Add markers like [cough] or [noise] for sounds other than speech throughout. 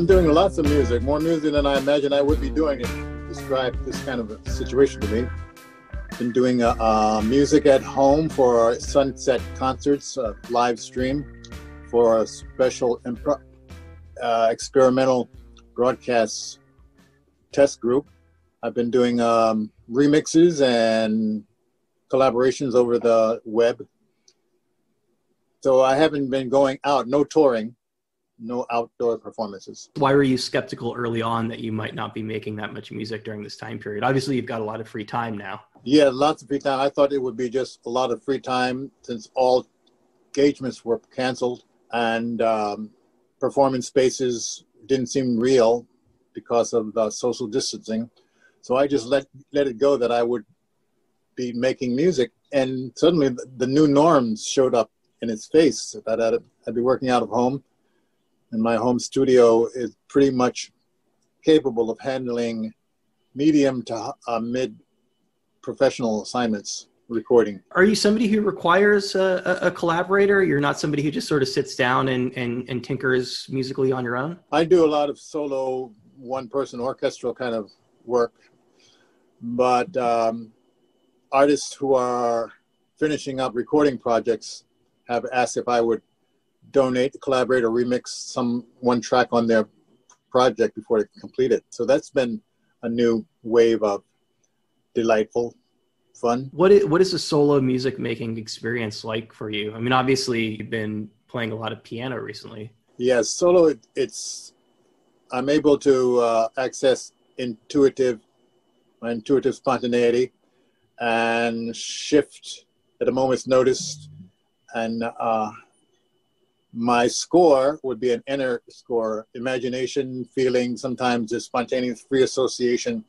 I'm doing lots of music, more music than I imagine I would be doing describe this kind of a situation to me. Been doing uh, uh, music at home for Sunset Concerts, uh, live stream for a special impro- uh, experimental broadcast test group. I've been doing um, remixes and collaborations over the web. So I haven't been going out, no touring, no outdoor performances. Why were you skeptical early on that you might not be making that much music during this time period? Obviously, you've got a lot of free time now. Yeah, lots of free time. I thought it would be just a lot of free time since all engagements were canceled and um, performance spaces didn't seem real because of uh, social distancing. So I just let let it go that I would be making music, and suddenly the, the new norms showed up in its face. That I'd, I'd be working out of home, and my home studio is pretty much capable of handling medium to uh, mid professional assignments recording. Are you somebody who requires a, a, collaborator? You're not somebody who just sort of sits down and, and, and tinkers musically on your own? I do a lot of solo, one person orchestral kind of work. But um, artists who are finishing up recording projects have asked if I would donate, collaborate, or remix some one track on their project before they complete it. So that's been a new wave of delightful fun. What is, what is a solo music making experience like for you? I mean, obviously you've been playing a lot of piano recently. Yes, solo. It, it's I'm able to uh, access intuitive, my intuitive spontaneity, and shift at a moment's notice. And uh, my score would be an inner score, imagination, feeling, sometimes just spontaneous free association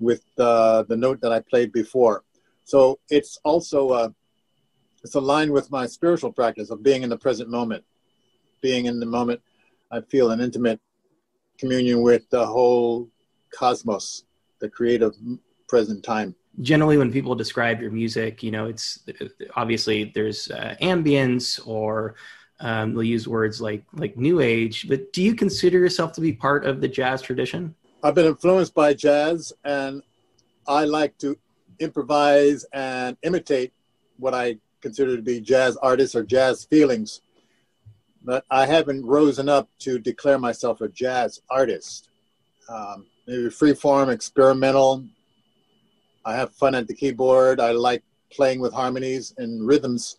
with uh, the note that I played before. So it's also uh, it's aligned with my spiritual practice of being in the present moment. Being in the moment, I feel an intimate communion with the whole cosmos, the creative present time. Generally, when people describe your music, you know, it's obviously there's uh, ambience or um, they'll use words like like new age. But do you consider yourself to be part of the jazz tradition? I've been influenced by jazz, and I like to improvise and imitate what I consider to be jazz artists or jazz feelings. But I haven't risen up to declare myself a jazz artist. Um, maybe free form, experimental. I have fun at the keyboard. I like playing with harmonies and rhythms.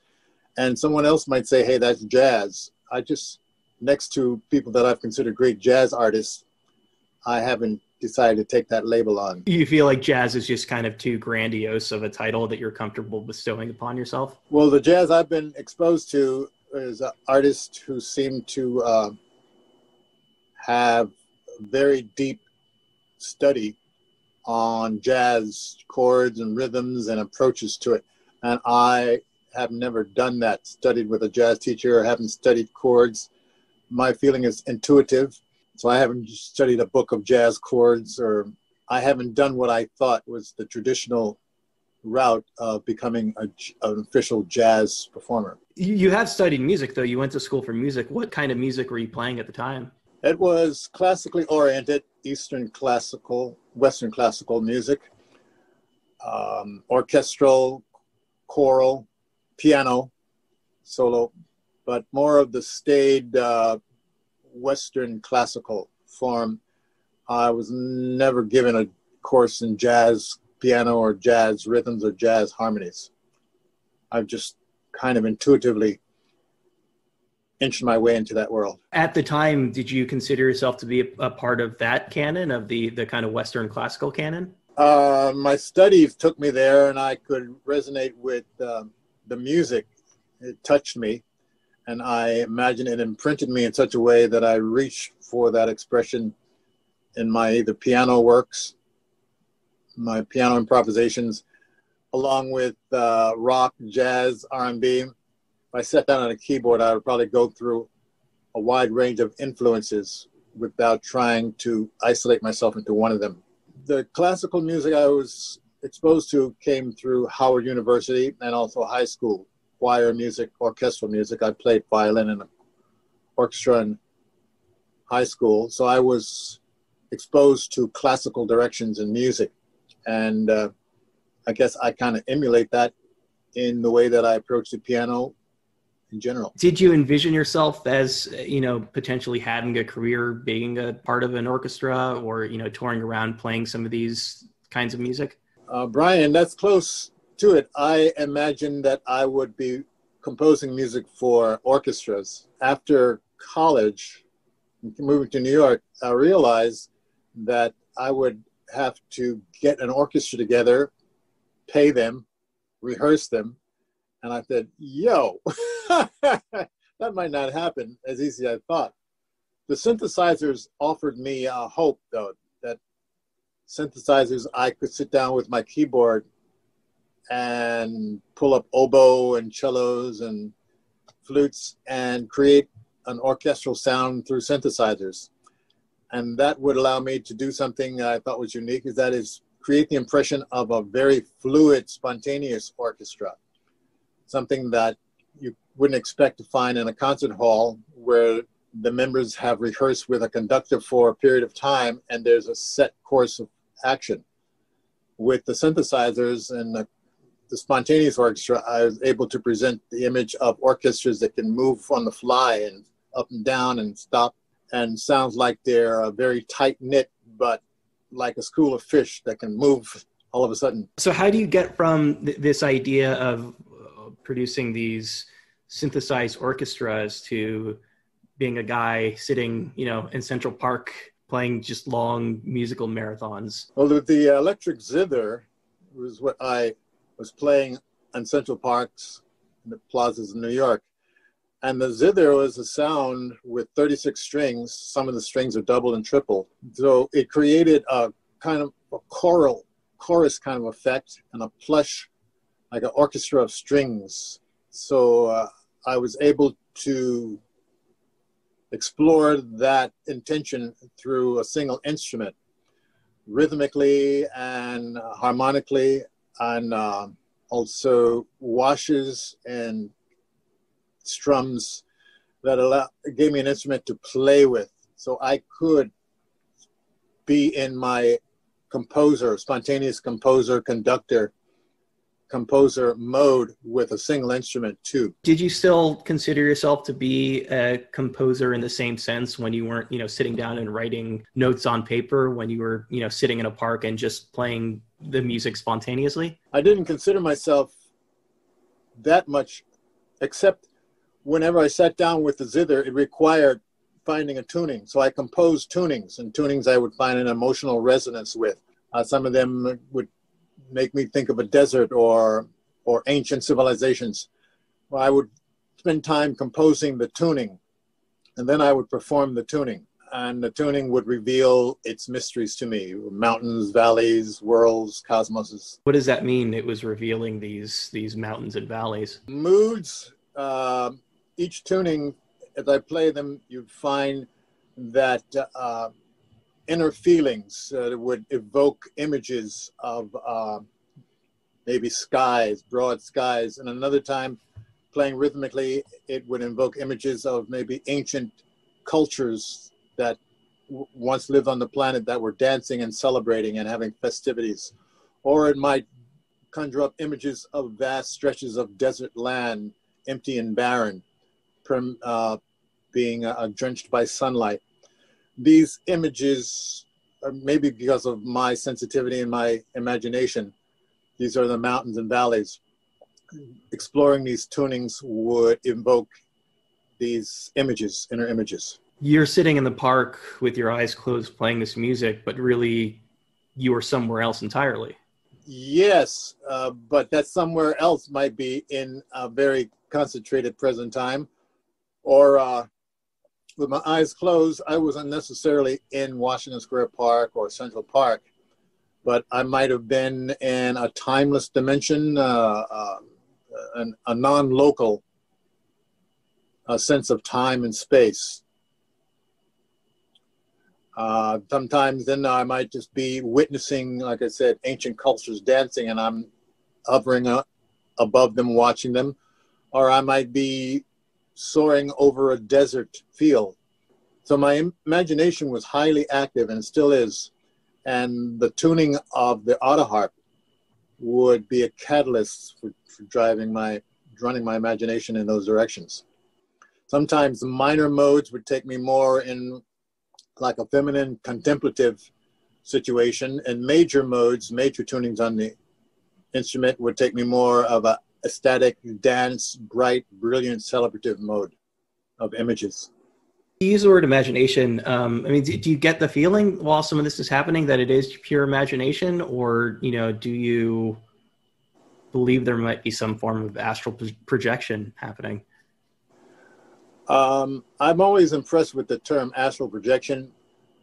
And someone else might say, hey, that's jazz. I just, next to people that I've considered great jazz artists, I haven't decided to take that label on. You feel like jazz is just kind of too grandiose of a title that you're comfortable bestowing upon yourself? Well, the jazz I've been exposed to is artists who seem to uh, have very deep study on jazz chords and rhythms and approaches to it. And I have never done that, studied with a jazz teacher, or haven't studied chords. My feeling is intuitive so I haven't studied a book of jazz chords or I haven't done what I thought was the traditional route of becoming a, an official jazz performer. You have studied music, though. You went to school for music. What kind of music were you playing at the time? It was classically oriented, Eastern classical, Western classical music, um, orchestral, choral, piano, solo, but more of the staid uh, Western classical form. I was never given a course in jazz piano or jazz rhythms or jazz harmonies. I've just kind of intuitively inched my way into that world. At the time, did you consider yourself to be a, a part of that canon of the the kind of Western classical canon? Uh, my studies took me there, and I could resonate with uh, the music. It touched me, and I imagine it imprinted me in such a way that I reach for that expression in my either piano works, my piano improvisations, along with uh, rock, jazz, R&B. If I sat down on a keyboard, I would probably go through a wide range of influences without trying to isolate myself into one of them. The classical music I was exposed to came through Howard University and also high school choir music, orchestral music. I played violin in an orchestra in high school. So I was exposed to classical directions in music. And uh, I guess I kind of emulate that in the way that I approach the piano in general. Did you envision yourself as, you know, potentially having a career being a part of an orchestra or, you know, touring around playing some of these kinds of music? Uh, Brian, that's close to it. I imagined that I would be composing music for orchestras. After college, moving to New York, I realized that I would have to get an orchestra together, pay them, rehearse them. And I said, yo, [laughs] that might not happen as easy as I thought. The synthesizers offered me a hope, though, synthesizers, I could sit down with my keyboard and pull up oboe and cellos and flutes and create an orchestral sound through synthesizers. And that would allow me to do something I thought was unique, is that is create the impression of a very fluid, spontaneous orchestra. Something that you wouldn't expect to find in a concert hall where the members have rehearsed with a conductor for a period of time and there's a set course of action. With the synthesizers and the, the spontaneous orchestra, I was able to present the image of orchestras that can move on the fly and up and down and stop and sounds like they're a very tight knit, but like a school of fish that can move all of a sudden. So, how do you get from th- this idea of uh, producing these synthesized orchestras to being a guy sitting, you know, in Central Park playing just long musical marathons? Well, the electric zither was what I was playing on Central Parks and the plazas in New York. And the zither was a sound with 36 strings. Some of the strings are double and triple. So it created a kind of a choral, chorus kind of effect and a plush, like an orchestra of strings. So uh, I was able to explore that intention through a single instrument, rhythmically and harmonically, and uh, also washes and strums that allow, gave me an instrument to play with. So I could be in my composer, spontaneous composer, conductor, composer mode with a single instrument too. Did you still consider yourself to be a composer in the same sense when you weren't, you know, sitting down and writing notes on paper when you were, you know, sitting in a park and just playing the music spontaneously? I didn't consider myself that much except whenever I sat down with the zither, it required finding a tuning. So I composed tunings and tunings I would find an emotional resonance with. Uh, some of them would make me think of a desert or or ancient civilizations. I would spend time composing the tuning, and then I would perform the tuning, and the tuning would reveal its mysteries to me: mountains, valleys, worlds, cosmoses. What does that mean? It was revealing these these mountains and valleys. Moods. Uh, each tuning, as I play them, you find that. Uh, inner feelings uh, that would evoke images of uh, maybe skies, broad skies. And another time, playing rhythmically, it would invoke images of maybe ancient cultures that once lived on the planet that were dancing and celebrating and having festivities. Or it might conjure up images of vast stretches of desert land, empty and barren, uh, being uh, drenched by sunlight these images, uh, maybe because of my sensitivity and my imagination, these are the mountains and valleys. Exploring these tunings would invoke these images, inner images. You're sitting in the park with your eyes closed playing this music, but really you are somewhere else entirely. Yes, uh, but that somewhere else might be in a very concentrated present time or uh, with my eyes closed, I wasn't necessarily in Washington Square Park or Central Park, but I might have been in a timeless dimension, uh, uh, an, a non local uh, sense of time and space. Uh, sometimes then I might just be witnessing, like I said, ancient cultures dancing, and I'm hovering above them, watching them. Or I might be soaring over a desert field. So my imagination was highly active and still is. And the tuning of the auto harp would be a catalyst for, for driving my, running my imagination in those directions. Sometimes minor modes would take me more in like a feminine contemplative situation and major modes, major tunings on the instrument would take me more of a ecstatic, dance, bright, brilliant, celebrative mode of images. You use the word imagination. Um, I mean, do, do, you get the feeling while some of this is happening that it is pure imagination, or you know, do you believe there might be some form of astral projection happening? Um, I'm always impressed with the term astral projection,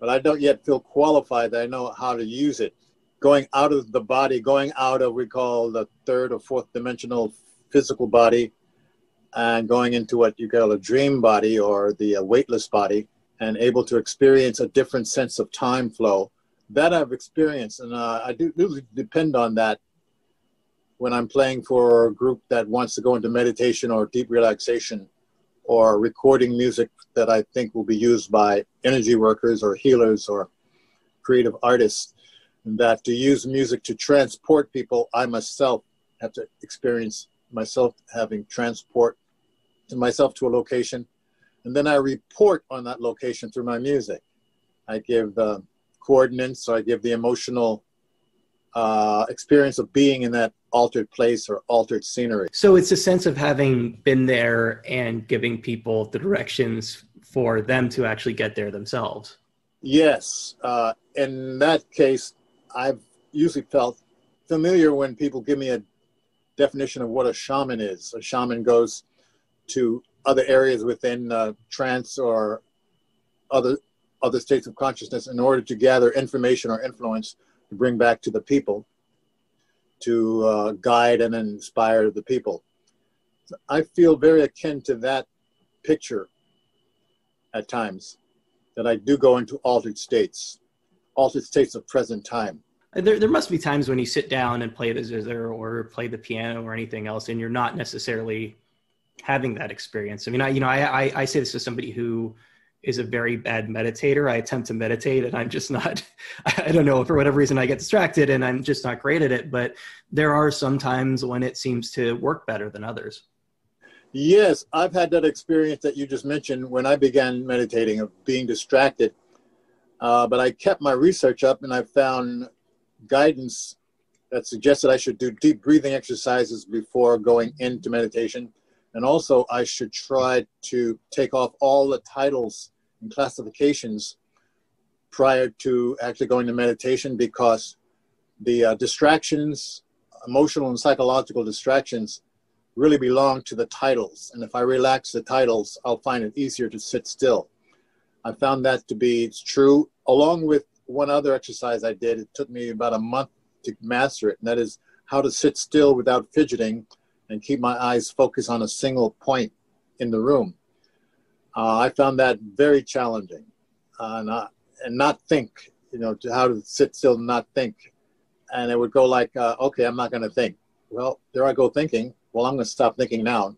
but I don't yet feel qualified that I know how to use it. Going out of the body, going out of we call the third or fourth dimensional physical body, and going into what you call a dream body or the uh, weightless body, and able to experience a different sense of time flow. That I've experienced, and uh, I do, do depend on that when I'm playing for a group that wants to go into meditation or deep relaxation or recording music that I think will be used by energy workers or healers or creative artists. That to use music to transport people, I myself have to experience myself having transport to myself to a location, and then I report on that location through my music. I give the coordinates, so I give the emotional uh, experience of being in that altered place or altered scenery. So it's a sense of having been there and giving people the directions for them to actually get there themselves. Yes. Uh, in that case, I've usually felt familiar when people give me a definition of what a shaman is. A shaman goes to other areas within uh, trance or other other states of consciousness in order to gather information or influence to bring back to the people to uh, guide and inspire the people. I feel very akin to that picture at times, that I do go into altered states, altered states of present time. There, there must be times when you sit down and play the zither or play the piano or anything else, and you're not necessarily having that experience. I mean, I, you know, I, I, I say this to somebody who is a very bad meditator. I attempt to meditate and I'm just not, [laughs] I don't know, for whatever reason I get distracted and I'm just not great at it. But there are some times when it seems to work better than others. Yes, I've had that experience that you just mentioned when I began meditating of being distracted. Uh, but I kept my research up and I found guidance that suggested I should do deep breathing exercises before going into meditation. And also, I should try to take off all the titles and classifications prior to actually going to meditation because the uh, distractions, emotional and psychological distractions, really belong to the titles. And if I relax the titles, I'll find it easier to sit still. I found that to be true, along with one other exercise I did. It took me about a month to master it, and that is how to sit still without fidgeting and keep my eyes focused on a single point in the room. Uh, I found that very challenging, uh, not, and not think. You know, to how to sit still and not think, and it would go like, uh, "Okay, I'm not going to think." Well, there I go thinking. Well, I'm going to stop thinking now.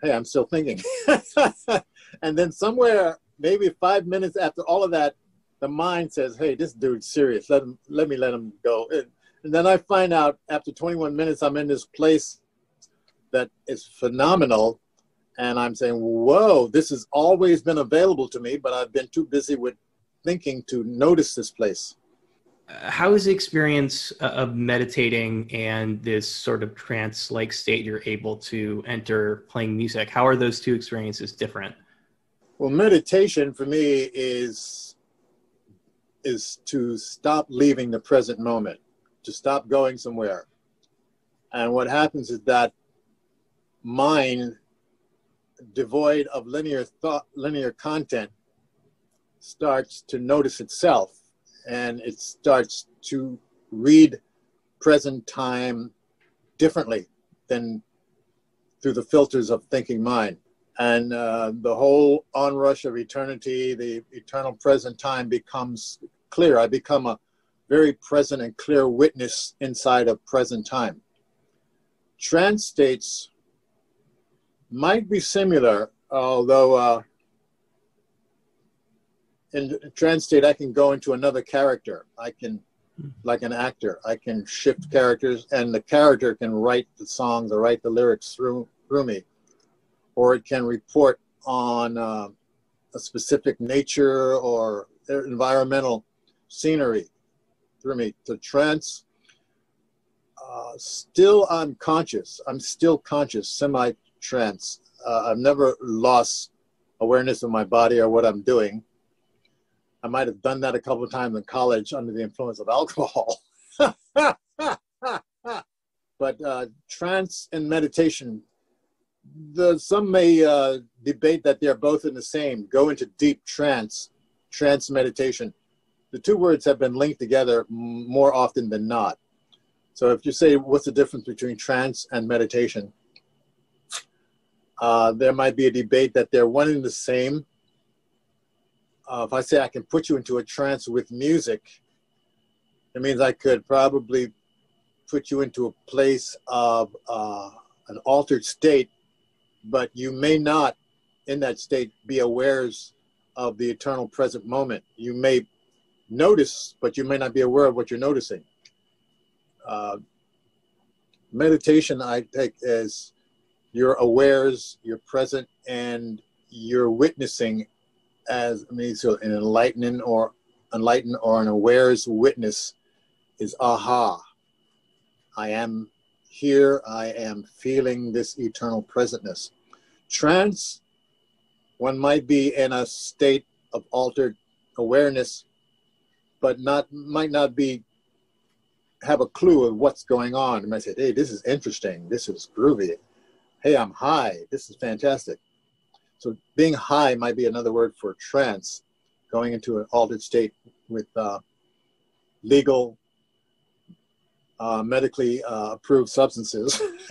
Hey, I'm still thinking. [laughs] and then somewhere, maybe five minutes after all of that, the mind says, "Hey, this dude's serious. Let him. Let me let him go." And, and then I find out after 21 minutes, I'm in this place that is phenomenal and I'm saying, whoa, this has always been available to me, but I've been too busy with thinking to notice this place. Uh, how is the experience uh, of meditating and this sort of trance like state you're able to enter playing music? How are those two experiences different? Well, meditation for me is is to stop leaving the present moment, to stop going somewhere. And what happens is that mind devoid of linear thought, linear content starts to notice itself and it starts to read present time differently than through the filters of thinking mind. And uh, the whole onrush of eternity, the eternal present time becomes clear. I become a very present and clear witness inside of present time. Trance states might be similar, although uh, in trance state, I can go into another character. I can, like an actor, I can shift characters, and the character can write the songs or write the lyrics through through me, or it can report on uh, a specific nature or environmental scenery through me. The trance, uh, still I'm conscious. I'm still conscious, semi-trance. Uh, I've never lost awareness of my body or what I'm doing. I might have done that a couple of times in college under the influence of alcohol. [laughs] but uh, trance and meditation, the, some may uh, debate that they're both in the same. Go into deep trance, trance meditation. The two words have been linked together more often than not. So if you say, what's the difference between trance and meditation? Uh, there might be a debate that they're one and the same. Uh, if I say I can put you into a trance with music, it means I could probably put you into a place of uh, an altered state, but you may not, in that state, be awares of the eternal present moment. You may notice, but you may not be aware of what you're noticing. Uh, meditation, I take as you're awares, you're present, and you're witnessing as I mean, so an enlightening or enlightened or an awares witness is aha. I am here, I am feeling this eternal presentness. Trance, one might be in a state of altered awareness, but not might not be have a clue of what's going on. And I say, hey, this is interesting, this is groovy hey, I'm high. This is fantastic. So being high might be another word for trance, going into an altered state with uh, legal, uh, medically uh, approved substances. [laughs]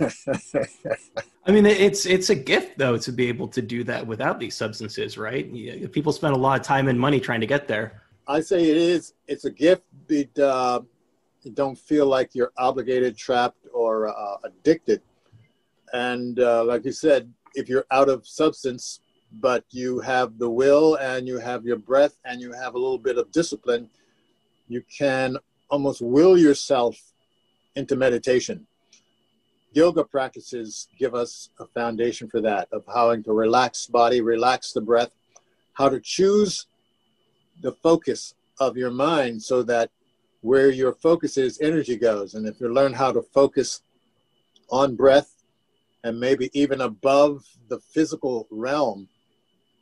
I mean, it's it's a gift though to be able to do that without these substances, right? People spend a lot of time and money trying to get there. I say it is. It's a gift. But, uh, you don't feel like you're obligated, trapped, or uh, addicted and uh, like you said, if you're out of substance, but you have the will and you have your breath and you have a little bit of discipline, you can almost will yourself into meditation. Yoga practices give us a foundation for that of how to relax body, relax the breath, how to choose the focus of your mind so that where your focus is, energy goes. And if you learn how to focus on breath and maybe even above the physical realm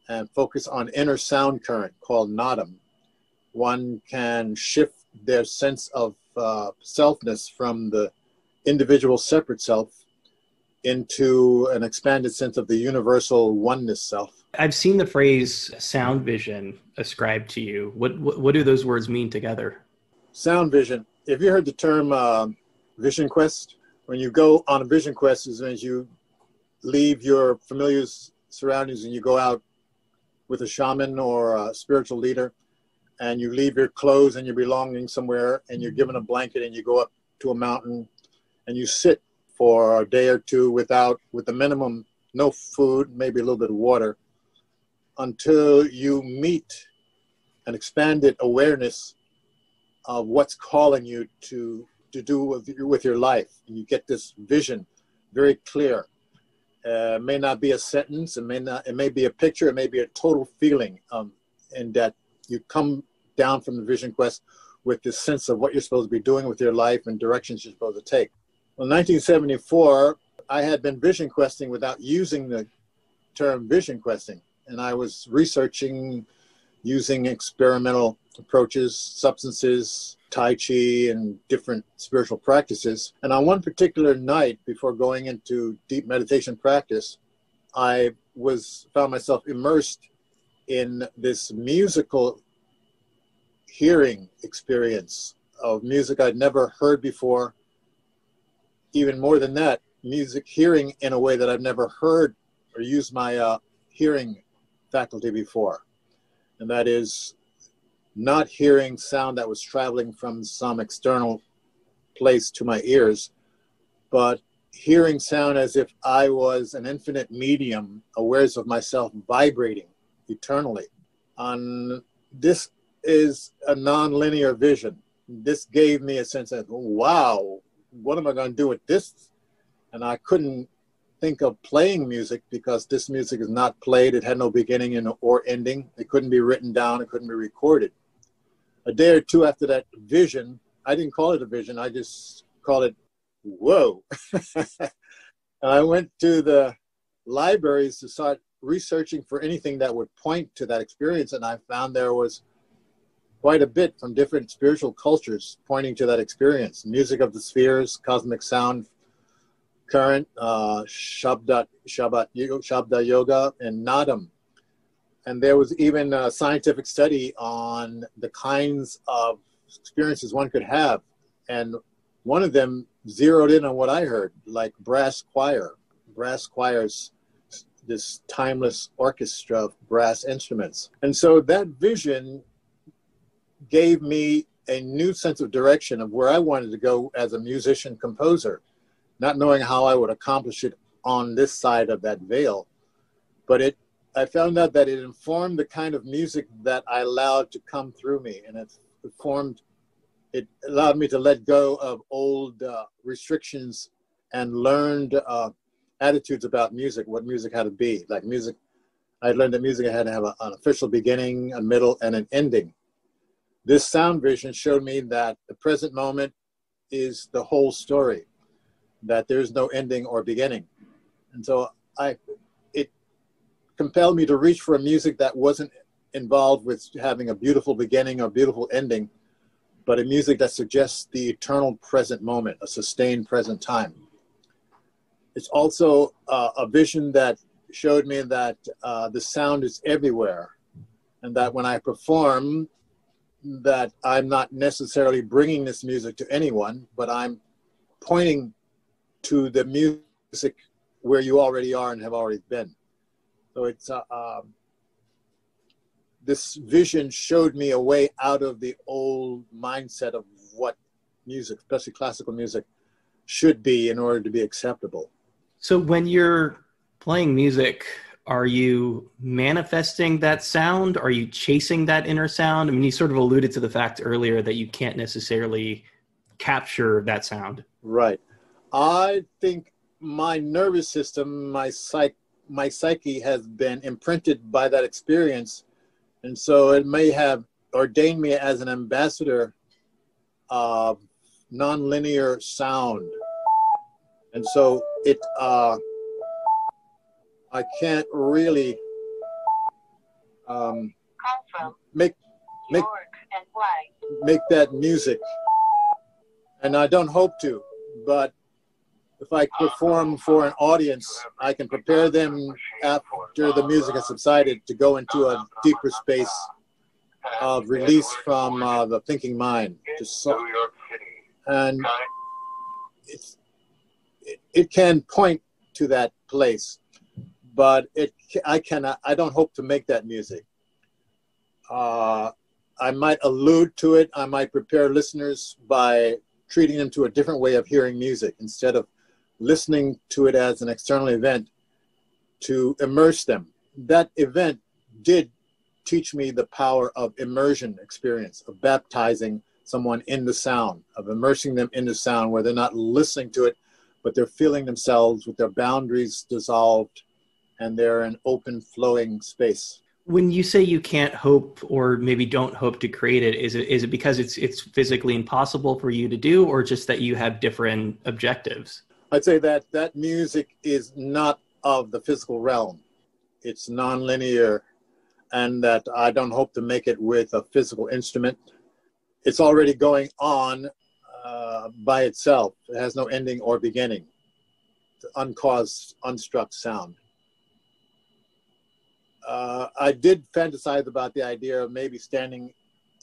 and focus on inner sound current called nadam, one can shift their sense of uh, selfness from the individual separate self into an expanded sense of the universal oneness self. I've seen the phrase sound vision ascribed to you. What, what, what do those words mean together? Sound vision. Have you heard the term uh, vision quest? when you go on a vision quest is when you leave your familiar surroundings and you go out with a shaman or a spiritual leader and you leave your clothes and your belongings somewhere and you're given a blanket and you go up to a mountain and you sit for a day or two without with the minimum no food maybe a little bit of water until you meet an expanded awareness of what's calling you to to do with, with your life. And You get this vision very clear. Uh, it may not be a sentence, it may not, it may be a picture, it may be a total feeling, um, and that you come down from the vision quest with this sense of what you're supposed to be doing with your life and directions you're supposed to take. Well, 1974, I had been vision questing without using the term vision questing, and I was researching using experimental approaches, substances, Tai Chi and different spiritual practices. And on one particular night before going into deep meditation practice, I was found myself immersed in this musical hearing experience of music I'd never heard before. Even more than that, music hearing in a way that I've never heard or used my uh, hearing faculty before. And that is not hearing sound that was traveling from some external place to my ears, but hearing sound as if I was an infinite medium, aware of myself vibrating eternally. On this is a non-linear vision. This gave me a sense of, wow, what am I going to do with this? And I couldn't think of playing music because this music is not played. It had no beginning and or ending. It couldn't be written down. It couldn't be recorded. A day or two after that vision, I didn't call it a vision. I just called it, whoa. [laughs] I went to the libraries to start researching for anything that would point to that experience, and I found there was quite a bit from different spiritual cultures pointing to that experience. Music of the spheres, cosmic sound, current, uh, Shabda, Shabda Yoga, and Nadam. And there was even a scientific study on the kinds of experiences one could have. And one of them zeroed in on what I heard, like brass choir. Brass choirs, this timeless orchestra of brass instruments. And so that vision gave me a new sense of direction of where I wanted to go as a musician composer, not knowing how I would accomplish it on this side of that veil. But it I found out that it informed the kind of music that I allowed to come through me, and it formed it allowed me to let go of old uh, restrictions and learned uh, attitudes about music, what music had to be. Like music, I learned that music had to have a, an official beginning, a middle, and an ending. This sound vision showed me that the present moment is the whole story, that there's no ending or beginning. And so I, it compelled me to reach for a music that wasn't involved with having a beautiful beginning or beautiful ending, but a music that suggests the eternal present moment, a sustained present time. It's also uh, a vision that showed me that uh, the sound is everywhere and that when I perform, that I'm not necessarily bringing this music to anyone, but I'm pointing to the music where you already are and have already been. So it's uh, um, this vision showed me a way out of the old mindset of what music, especially classical music, should be in order to be acceptable. So when you're playing music, are you manifesting that sound? Are you chasing that inner sound? I mean, you sort of alluded to the fact earlier that you can't necessarily capture that sound. Right. I think my nervous system, my psych, my psyche has been imprinted by that experience and so it may have ordained me as an ambassador of nonlinear sound. And so it, uh, I can't really um, make make make that music, and I don't hope to. But if I perform for an audience, I can prepare them after the music has subsided to go into a deeper space of release from uh, the thinking mind. So, and it's, it, it can point to that place, but it I cannot. I don't hope to make that music. Uh, I might allude to it. I might prepare listeners by treating them to a different way of hearing music instead of listening to it as an external event to immerse them. That event did teach me the power of immersion experience, of baptizing someone in the sound, of immersing them in the sound where they're not listening to it, but they're feeling themselves with their boundaries dissolved and they're an open flowing space. When you say you can't hope or maybe don't hope to create it, is it is it because it's it's physically impossible for you to do or just that you have different objectives? I'd say that that music is not of the physical realm. It's nonlinear, and that I don't hope to make it with a physical instrument. It's already going on uh, by itself. It has no ending or beginning. uncaused, unstruck sound. Uh, I did fantasize about the idea of maybe standing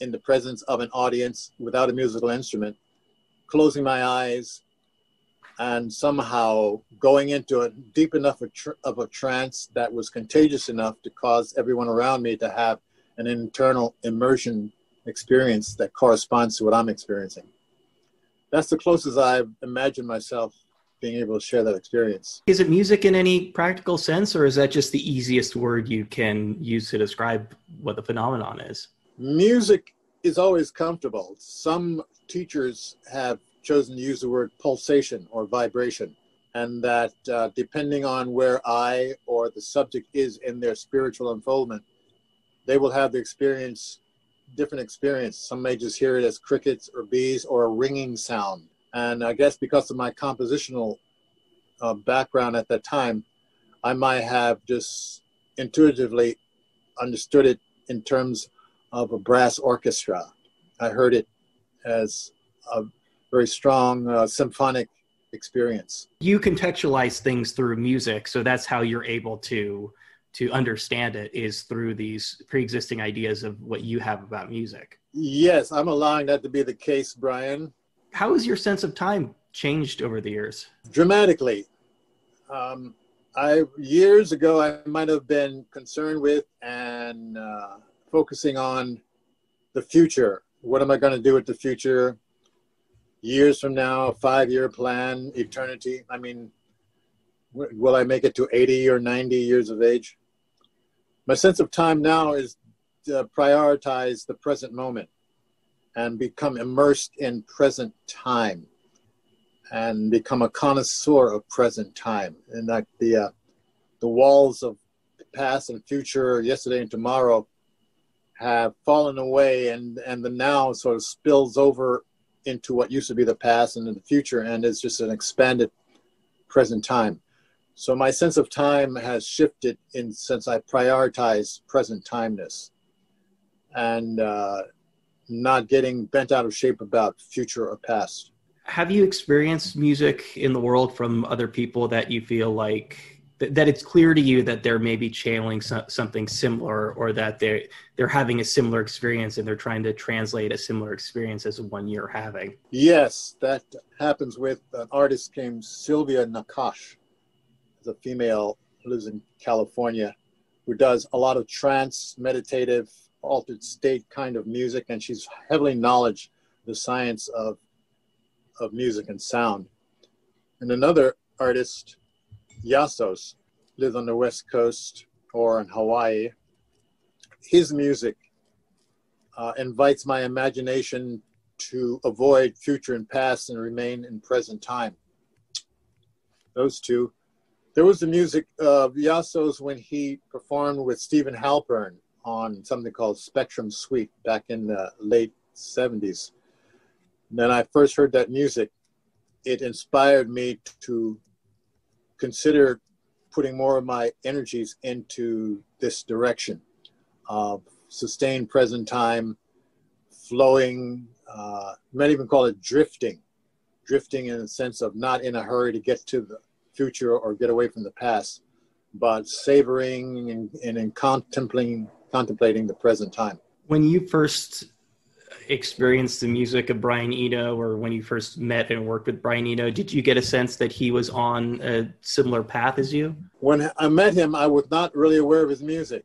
in the presence of an audience without a musical instrument, closing my eyes and somehow going into a deep enough of, a trance that was contagious enough to cause everyone around me to have an internal immersion experience that corresponds to what I'm experiencing. That's the closest I've imagined myself being able to share that experience. Is it music in any practical sense, or is that just the easiest word you can use to describe what the phenomenon is? Music is always comfortable. Some teachers have chosen to use the word pulsation or vibration, and that uh, depending on where I or the subject is in their spiritual unfoldment, they will have the experience, different experience. Some may just hear it as crickets or bees or a ringing sound. And I guess because of my compositional uh, background at that time, I might have just intuitively understood it in terms of a brass orchestra. I heard it as a very strong uh, symphonic experience. You contextualize things through music, so that's how you're able to to understand it is through these pre-existing ideas of what you have about music. Yes, I'm allowing that to be the case, Brian. How has your sense of time changed over the years? Dramatically. Um, I years ago I might have been concerned with and uh, focusing on the future. What am I going to do with the future? Years from now, five-year plan, eternity. I mean, will I make it to 80 or 90 years of age? My sense of time now is to prioritize the present moment and become immersed in present time and become a connoisseur of present time. And that the uh, the walls of past and future yesterday and tomorrow have fallen away and and the now sort of spills over into what used to be the past and the future and is just an expanded present time. So my sense of time has shifted in since i prioritize present timeness. And uh, not getting bent out of shape about future or past? Have you experienced music in the world from other people that you feel like that it's clear to you that they're maybe channeling so, something similar or that they're they're having a similar experience and they're trying to translate a similar experience as the one you're having? Yes that happens with an artist named Silvia Nakkach a female lives in california who does a lot of trance meditative altered state kind of music and she's heavily knowledge the science of of music and sound. And another artist, Iasos, lives on the West Coast or in Hawaii. His music uh, invites my imagination to avoid future and past and remain in present time. Those two. There was the music of Iasos when he performed with Steven Halpern on something called Spectrum Suite back in the late 70s when I first heard that music, it inspired me to consider putting more of my energies into this direction of sustained present time, flowing, uh, might even call it drifting, drifting in the sense of not in a hurry to get to the future or get away from the past, but savoring and, and in contemplating, contemplating the present time. When you first experienced the music of Brian Eno or when you first met and worked with Brian Eno, did you get a sense that he was on a similar path as you? When I met him, I was not really aware of his music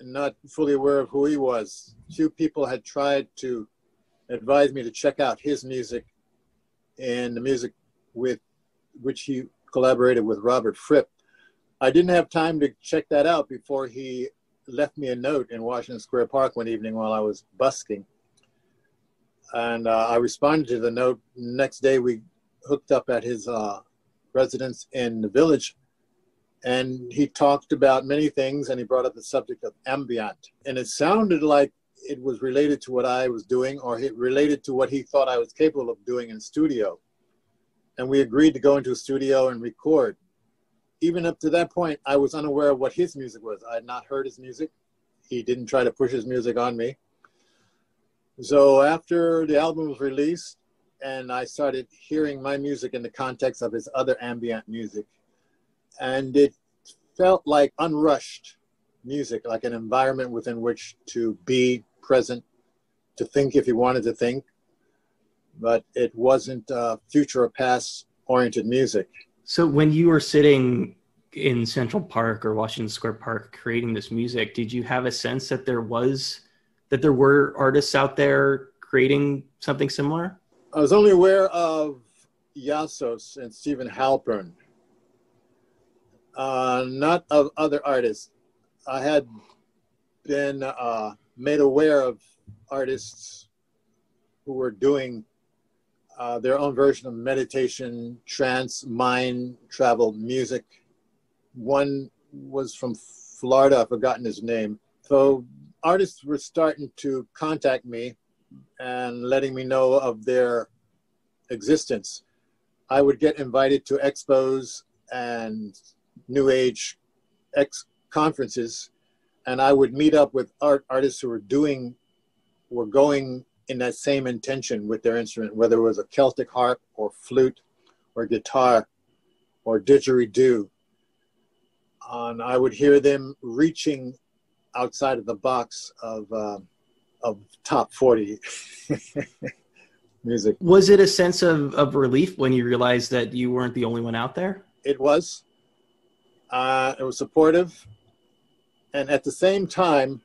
and not fully aware of who he was. Few people had tried to advise me to check out his music and the music with which he collaborated with Robert Fripp. I didn't have time to check that out before he left me a note in Washington Square Park one evening while I was busking and uh, I responded to the note. Next day, we hooked up at his uh, residence in the village, and he talked about many things, and he brought up the subject of ambient, and it sounded like it was related to what I was doing, or it related to what he thought I was capable of doing in studio, and we agreed to go into a studio and record. Even up to that point, I was unaware of what his music was. I had not heard his music. He didn't try to push his music on me so after the album was released, and I started hearing my music in the context of his other ambient music, and it felt like unrushed music, like an environment within which to be present, to think if you wanted to think, but it wasn't uh, future or past oriented music. So when you were sitting in Central Park or Washington Square Park creating this music, did you have a sense that there was that there were artists out there creating something similar? I was only aware of Iasos and Steven Halpern, uh, not of other artists. I had been uh, made aware of artists who were doing uh, their own version of meditation, trance, mind, travel, music. One was from Florida, I've forgotten his name. So artists were starting to contact me and letting me know of their existence. I would get invited to expos and New Age ex conferences, and I would meet up with art artists who were doing, were going in that same intention with their instrument, whether it was a Celtic harp or flute or guitar or didgeridoo. And I would hear them reaching outside of the box of, uh, of top 40 [laughs] music. Was it a sense of, of relief when you realized that you weren't the only one out there? It was. Uh, it was supportive. And at the same time,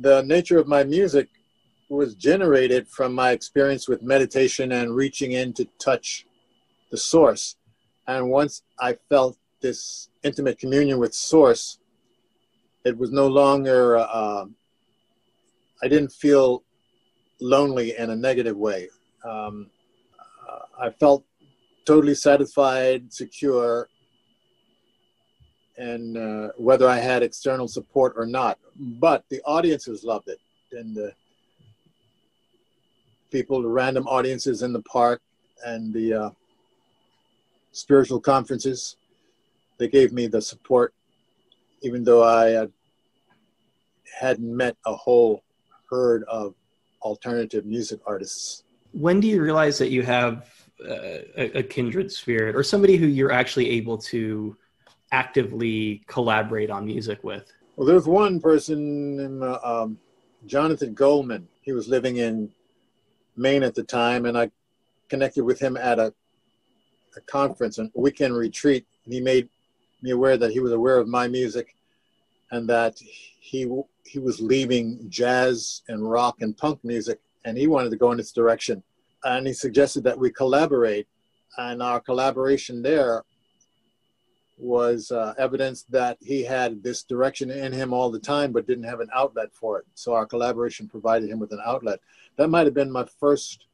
the nature of my music was generated from my experience with meditation and reaching in to touch the source. And once I felt this intimate communion with source, it was no longer, uh, I didn't feel lonely in a negative way. Um, I felt totally satisfied, secure, and uh, whether I had external support or not. But the audiences loved it, and the people, the random audiences in the park, and the uh, spiritual conferences, they gave me the support, even though I hadn't met a whole herd of alternative music artists. When do you realize that you have uh, a, a kindred spirit or somebody who you're actually able to actively collaborate on music with? Well, there's one person, uh, um, Jonathan Goldman. He was living in Maine at the time, and I connected with him at a, a conference, a weekend retreat. And he made me aware that he was aware of my music and that he he was leaving jazz and rock and punk music, and he wanted to go in this direction. And he suggested that we collaborate, and our collaboration there was uh, evidence that he had this direction in him all the time, but didn't have an outlet for it. So our collaboration provided him with an outlet. That might have been my first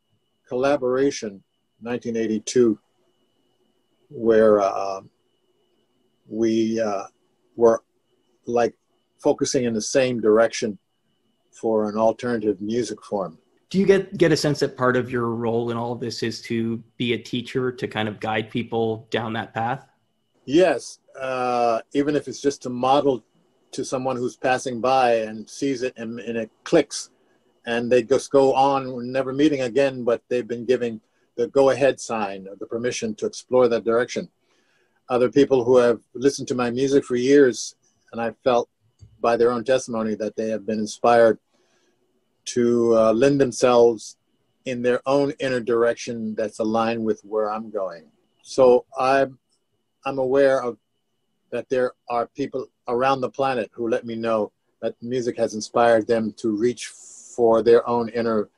collaboration, 1982, where uh, we uh, were like focusing in the same direction for an alternative music form. Do you get get a sense that part of your role in all of this is to be a teacher to kind of guide people down that path? Yes, uh, even if it's just to model to someone who's passing by and sees it and, and it clicks, and they just go on, never meeting again, but they've been giving the go ahead sign, the permission to explore that direction. Other people who have listened to my music for years, and I felt by their own testimony that they have been inspired to uh, lend themselves in their own inner direction that's aligned with where I'm going. So I'm I'm aware of that there are people around the planet who let me know that music has inspired them to reach for their own inner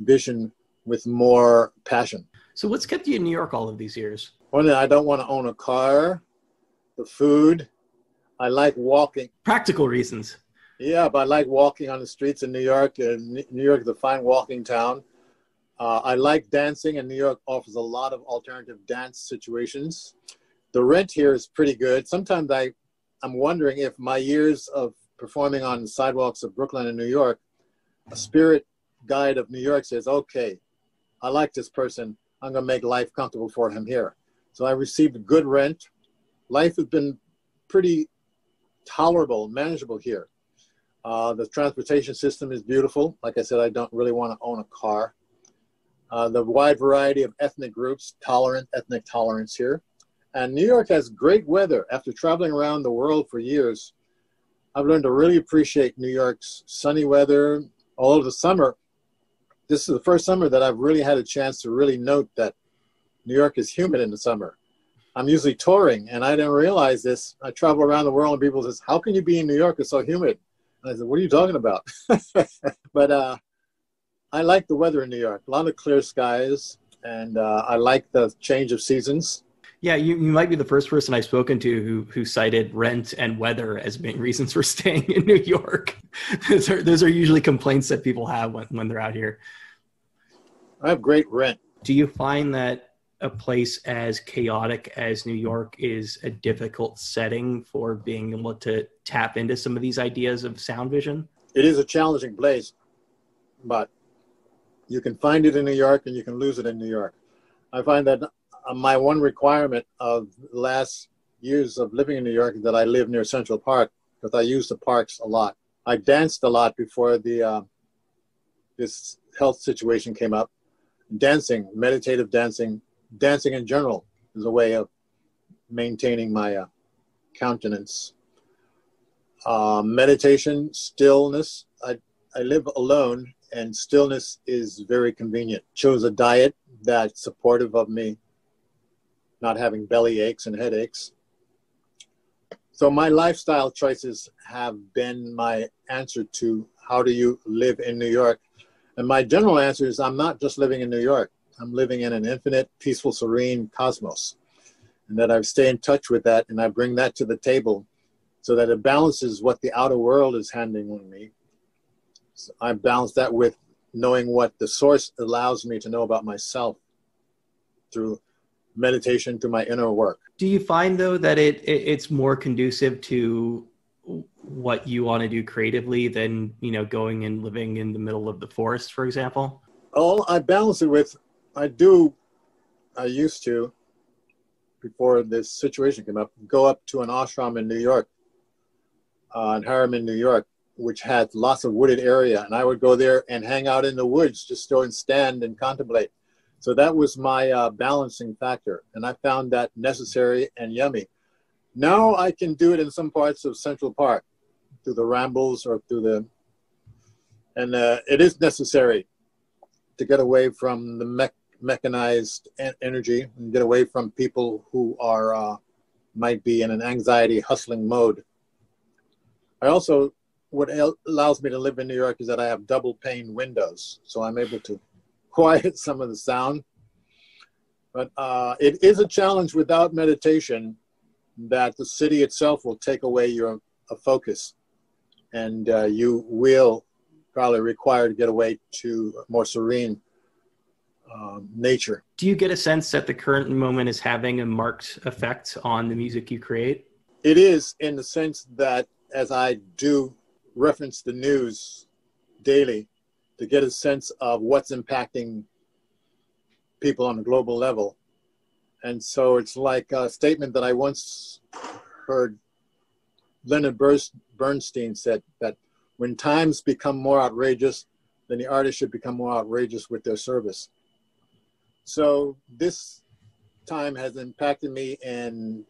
vision with more passion. So what's kept you in New York all of these years? One, I don't want to own a car, the food, I like walking. Practical reasons. Yeah, but I like walking on the streets in New York. And New York is a fine walking town. Uh, I like dancing, and New York offers a lot of alternative dance situations. The rent here is pretty good. Sometimes I, I'm wondering if my years of performing on the sidewalks of Brooklyn and New York, a spirit guide of New York says, okay, I like this person. I'm going to make life comfortable for him here. So I received good rent. Life has been pretty tolerable, manageable here. Uh, the transportation system is beautiful. Like I said, I don't really want to own a car. Uh, the wide variety of ethnic groups, tolerant, ethnic tolerance here. And New York has great weather. After traveling around the world for years, I've learned to really appreciate New York's sunny weather. All of the summer, this is the first summer that I've really had a chance to really note that New York is humid in the summer. I'm usually touring, and I didn't realize this. I travel around the world, and people says, "How can you be in New York? It's so humid." And I said, "What are you talking about?" [laughs] but uh, I like the weather in New York. A lot of clear skies, and uh, I like the change of seasons. Yeah, you, you might be the first person I've spoken to who who cited rent and weather as being reasons for [laughs] staying in New York. [laughs] those are those are usually complaints that people have when, when they're out here. I have great rent. Do you find that a place as chaotic as New York is a difficult setting for being able to tap into some of these ideas of sound vision? It is a challenging place, but you can find it in New York and you can lose it in New York. I find that my one requirement of last years of living in New York is that I live near Central Park because I use the parks a lot. I danced a lot before the uh, this health situation came up. Dancing, meditative dancing, dancing in general is a way of maintaining my uh, countenance. Uh, meditation, stillness. I, I live alone, and stillness is very convenient. Chose a diet that's supportive of me not having belly aches and headaches. So my lifestyle choices have been my answer to how do you live in New York? And my general answer is I'm not just living in New York. I'm living in an infinite, peaceful, serene cosmos. And that I stay in touch with that and I bring that to the table so that it balances what the outer world is handing me. So I balance that with knowing what the source allows me to know about myself through meditation through my inner work. Do you find though that it, it it's more conducive to what you want to do creatively than you know going and living in the middle of the forest, for example? Oh, I balance it with I do. I used to before this situation came up go up to an ashram in New York, uh, in Harriman, New York, which had lots of wooded area, and I would go there and hang out in the woods, just go and stand and contemplate so that was my uh, balancing factor, and I found that necessary and yummy. Now I can do it in some parts of Central Park, through the rambles or through the, and uh, it is necessary to get away from the me- mechanized en- energy and get away from people who are uh, might be in an anxiety hustling mode. I also what allows me to live in New York is that I have double pane windows, so I'm able to quiet [laughs] some of the sound. But uh, it is a challenge without meditation that the city itself will take away your focus and uh, you will probably require to get away to more serene um, nature. Do you get a sense that the current moment is having a marked effect on the music you create? It is in the sense that as I do reference the news daily, to get a sense of what's impacting people on a global level. And so it's like a statement that I once heard Leonard Bernstein said that when times become more outrageous, then the artist should become more outrageous with their service. So this time has impacted me and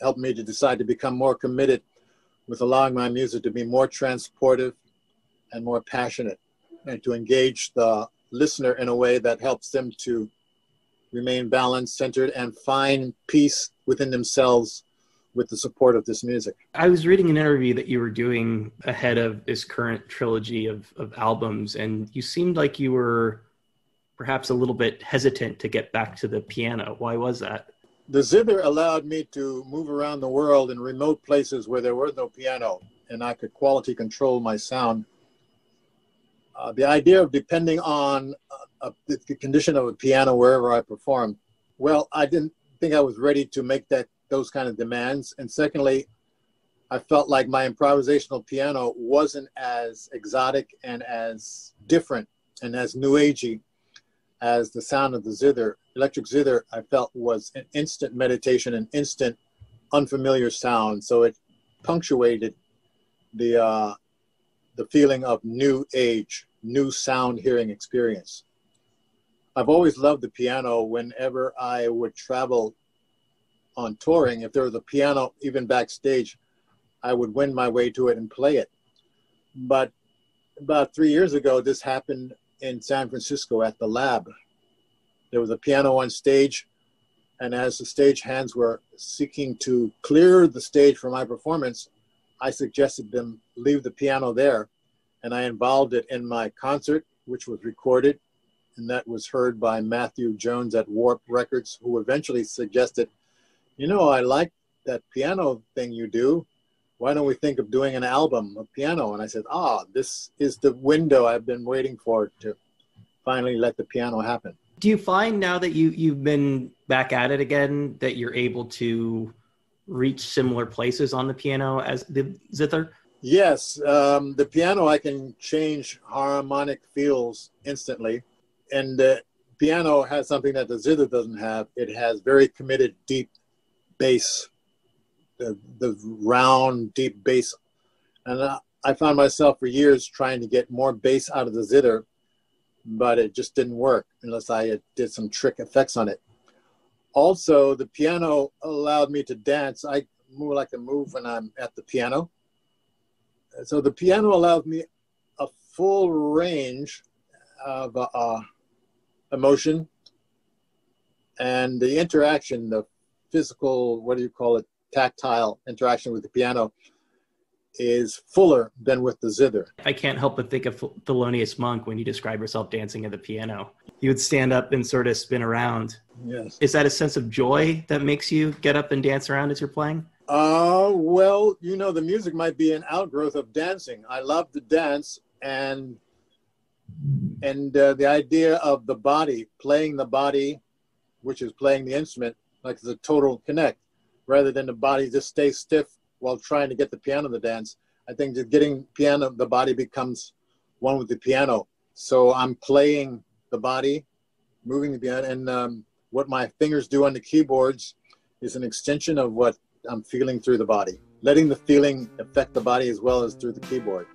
helped me to decide to become more committed with allowing my music to be more transportive and more passionate and to engage the listener in a way that helps them to remain balanced, centered, and find peace within themselves with the support of this music. I was reading an interview that you were doing ahead of this current trilogy of, of albums, and you seemed like you were perhaps a little bit hesitant to get back to the piano. Why was that? The zither allowed me to move around the world in remote places where there was no piano, and I could quality control my sound uh, the idea of depending on uh, the condition of a piano wherever I perform, well, I didn't think I was ready to make that those kind of demands. And secondly, I felt like my improvisational piano wasn't as exotic and as different and as new agey as the sound of the zither. Electric zither, I felt was an instant meditation, an instant unfamiliar sound. So it punctuated the uh, the feeling of new age, new sound hearing experience. I've always loved the piano whenever I would travel on touring. If there was a piano, even backstage, I would win my way to it and play it. But about three years ago, this happened in San Francisco at the lab. There was a piano on stage, and as the stage hands were seeking to clear the stage for my performance, I suggested them leave the piano there, and I involved it in my concert, which was recorded, and that was heard by Matthew Jones at Warp Records, who eventually suggested you know, I like that piano thing you do. Why don't we think of doing an album of piano? And I said, ah, this is the window I've been waiting for to finally let the piano happen. Do you find now that you you've been back at it again that you're able to reach similar places on the piano as the zither? Yes, um, the piano I can change harmonic feels instantly, and the piano has something that the zither doesn't have. It has very committed deep bass, the, the round deep bass, and I, I found myself for years trying to get more bass out of the zither but it just didn't work unless I did some trick effects on it. Also, the piano allowed me to dance. I more like to move when I'm at the piano. So the piano allowed me a full range of uh, uh, emotion and the interaction, the physical, what do you call it, tactile interaction with the piano is fuller than with the zither. I can't help but think of Thelonious Monk when you describe yourself dancing at the piano. You would stand up and sort of spin around. Yes. Is that a sense of joy that makes you get up and dance around as you're playing? Uh, well, you know, the music might be an outgrowth of dancing. I love to dance and and uh, the idea of the body playing the body, which is playing the instrument, like the total connect, rather than the body just stay stiff while trying to get the piano to dance. I think that getting piano, the body becomes one with the piano. So I'm playing the body, moving the piano, and um, what my fingers do on the keyboards is an extension of what I'm feeling through the body, letting the feeling affect the body as well as through the keyboard.